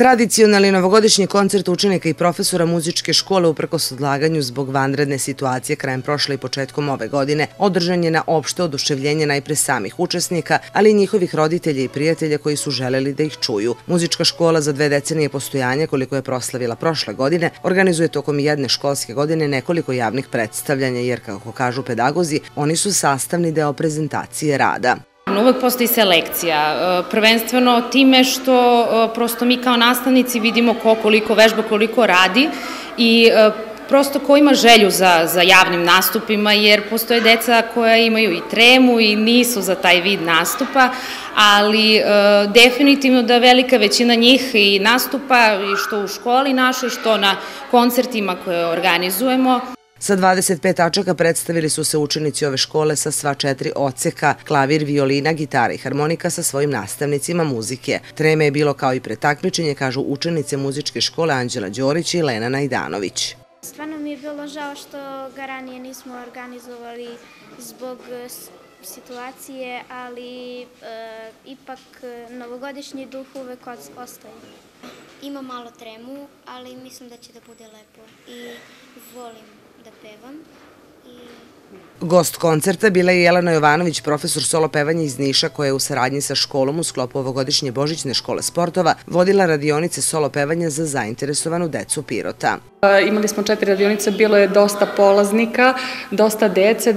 Tradicionalni novogodišnji koncert učenika i profesora muzičke škole uprkos odlaganju zbog vanredne situacije krajem prošle i početkom ove godine održan je na opšte oduševljenje najpre samih učesnika, ali i njihovih roditelja i prijatelja koji su želeli da ih čuju. Muzička škola za dve decenije postojanja, koliko je proslavila prošle godine, organizuje tokom jedne školske godine nekoliko javnih predstavljanja, jer, kako kažu pedagozi, oni su sastavni deo prezentacije rada. Uvek postoji selekcija, e, prvenstveno time što e, prosto mi kao nastavnici vidimo ko koliko vežba, koliko radi i e, prosto ko ima želju za, za javnim nastupima, jer postoje deca koja imaju i tremu i nisu za taj vid nastupa, ali e, definitivno da velika većina njih i nastupa i što u školi našoj, što na koncertima koje organizujemo. Sa 25 tačaka predstavili su se učenici ove škole sa sva četiri oceka, klavir, violina, gitara i harmonika sa svojim nastavnicima muzike. Treme je bilo kao i pretakmičenje, kažu učenice muzičke škole Anđela Đorić i Lena Najdanović. Stvarno mi je bilo žao što ga ranije nismo organizovali zbog situacije, ali e, ipak novogodišnji duh uvek ostaje. Ima malo tremu, ali mislim da će da bude lepo i volim да певам и Gost koncerta bila je Jelena Jovanović, profesor solo pevanja iz Niša, koja je u saradnji sa školom u sklopu ovogodišnje Božićne škole sportova vodila radionice solo pevanja za zainteresovanu decu Pirota. Imali smo četiri radionice, bilo je dosta polaznika, dosta dece,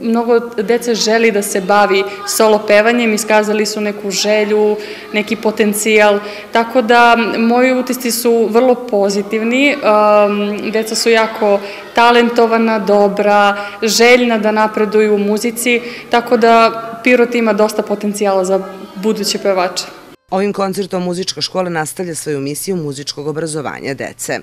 mnogo dece želi da se bavi solo pevanjem, iskazali su neku želju, neki potencijal, tako da moji utisci su vrlo pozitivni, um, deca su jako talentovana, dobra, željna da napreduju u muzici, tako da Pirot ima dosta potencijala za buduće pevače. Ovim koncertom muzička škola nastavlja svoju misiju muzičkog obrazovanja dece.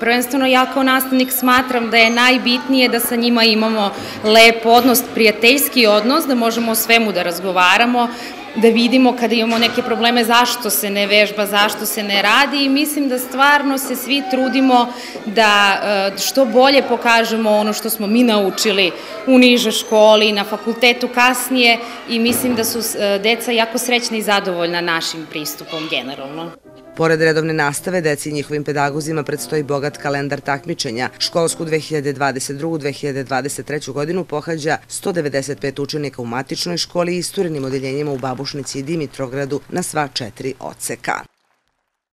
Prvenstveno ja kao nastavnik smatram da je najbitnije da sa njima imamo lep odnos, prijateljski odnos, da možemo o svemu da razgovaramo, da vidimo kada imamo neke probleme zašto se ne vežba, zašto se ne radi i mislim da stvarno se svi trudimo da e, što bolje pokažemo ono što smo mi naučili u nižoj školi, na fakultetu kasnije i mislim da su e, deca jako srećna i zadovoljna našim pristupom generalno. Pored redovne nastave, deci i njihovim pedagozima predstoji bogat kalendar takmičenja. Školsku 2022-2023. godinu pohađa 195 učenika u matičnoj školi i isturenim odeljenjima u Babušnici i Dimitrogradu na sva četiri odseka.